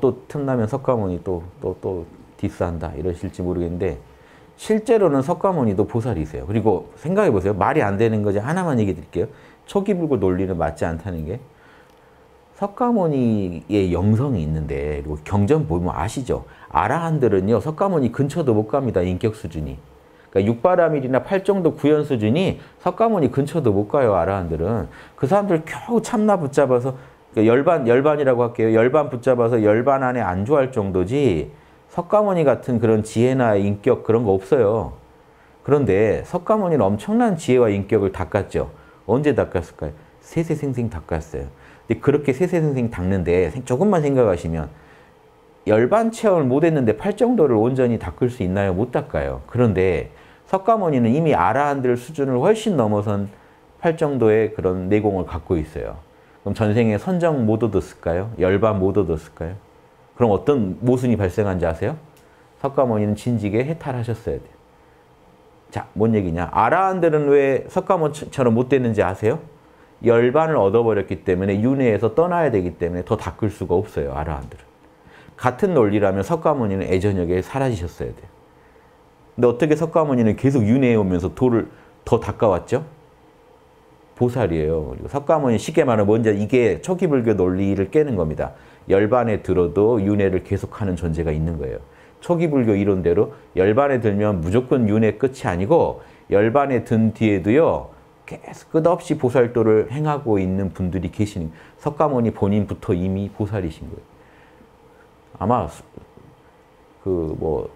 또 틈나면 석가모니 또 또 또 디스한다 이러실지 모르겠는데 실제로는 석가모니도 보살이세요. 그리고 생각해 보세요. 말이 안 되는 거지 하나만 얘기 드릴게요. 초기 불교 논리는 맞지 않다는 게 석가모니의 영성이 있는데 그리고 경전 보면 아시죠? 아라한들은요 석가모니 근처도 못 갑니다. 인격 수준이. 그러니까 육바라밀이나 팔정도 구현 수준이 석가모니 근처도 못 가요. 아라한들은. 그 사람들 겨우 참나 붙잡아서 그러니까 열반, 열반이라고 할게요. 열반 붙잡아서 열반 안에 안주할 정도지 석가모니 같은 그런 지혜나 인격 그런 거 없어요. 그런데 석가모니는 엄청난 지혜와 인격을 닦았죠. 언제 닦았을까요? 세세생생 닦았어요. 근데 그렇게 세세생생 닦는데 조금만 생각하시면 열반 체험을 못했는데 팔정도를 온전히 닦을 수 있나요? 못 닦아요. 그런데 석가모니는 이미 아라한들 수준을 훨씬 넘어선 팔정도의 그런 내공을 갖고 있어요. 그럼 전생에 선정 못 얻었을까요? 열반 못 얻었을까요? 그럼 어떤 모순이 발생한지 아세요? 석가모니는 진직에 해탈하셨어야 돼요. 자, 뭔 얘기냐? 아라한들은 왜 석가모니처럼 못 됐는지 아세요? 열반을 얻어버렸기 때문에 윤회에서 떠나야 되기 때문에 더 닦을 수가 없어요. 아라한들은. 같은 논리라면 석가모니는 애전역에 사라지셨어야 돼요. 근데 어떻게 석가모니는 계속 윤회에 오면서 돌을 더 닦아왔죠? 보살이에요. 그리고 석가모니 쉽게 말하면 먼저 이게 초기 불교 논리를 깨는 겁니다. 열반에 들어도 윤회를 계속하는 존재가 있는 거예요. 초기 불교 이론대로 열반에 들면 무조건 윤회 끝이 아니고 열반에 든 뒤에도요. 계속 끝없이 보살도를 행하고 있는 분들이 계시는 석가모니 본인부터 이미 보살이신 거예요. 아마 그뭐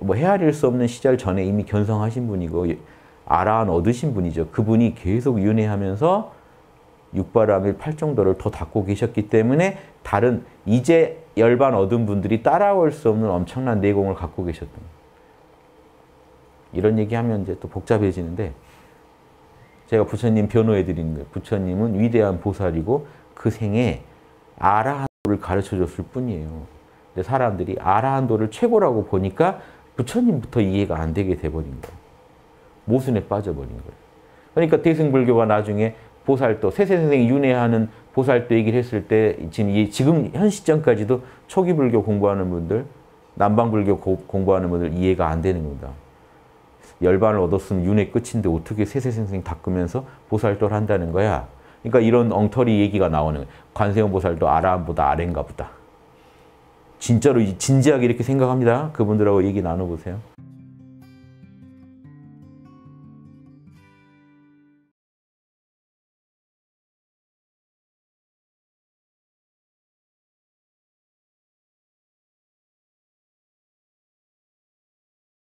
뭐 헤아릴 수 없는 시절 전에 이미 견성하신 분이고 아라한 얻으신 분이죠. 그분이 계속 윤회하면서 육바람일 팔정도를 더 닦고 계셨기 때문에 다른 이제 열반 얻은 분들이 따라올 수 없는 엄청난 내공을 갖고 계셨던 이런 얘기하면 이제 또 복잡해지는데 제가 부처님 변호해 드리는 거예요. 부처님은 위대한 보살이고 그 생에 아라한도를 가르쳐 줬을 뿐이에요. 근데 사람들이 아라한도를 최고라고 보니까 부처님부터 이해가 안 되게 돼버린 거예요. 모순에 빠져버린 거예요. 그러니까 대승불교가 나중에 보살도 세세선생이 윤회하는 보살도 얘기를 했을 때 지금, 현 시점까지도 초기 불교 공부하는 분들, 남방 불교 공부하는 분들 이해가 안 되는 겁니다. 열반을 얻었으면 윤회 끝인데 어떻게 세세선생 닦으면서 보살도를 한다는 거야. 그러니까 이런 엉터리 얘기가 나오는 거예요. 관세음 보살도 아라함보다 아래인가 보다. 진짜로 진지하게 이렇게 생각합니다. 그분들하고 얘기 나눠보세요.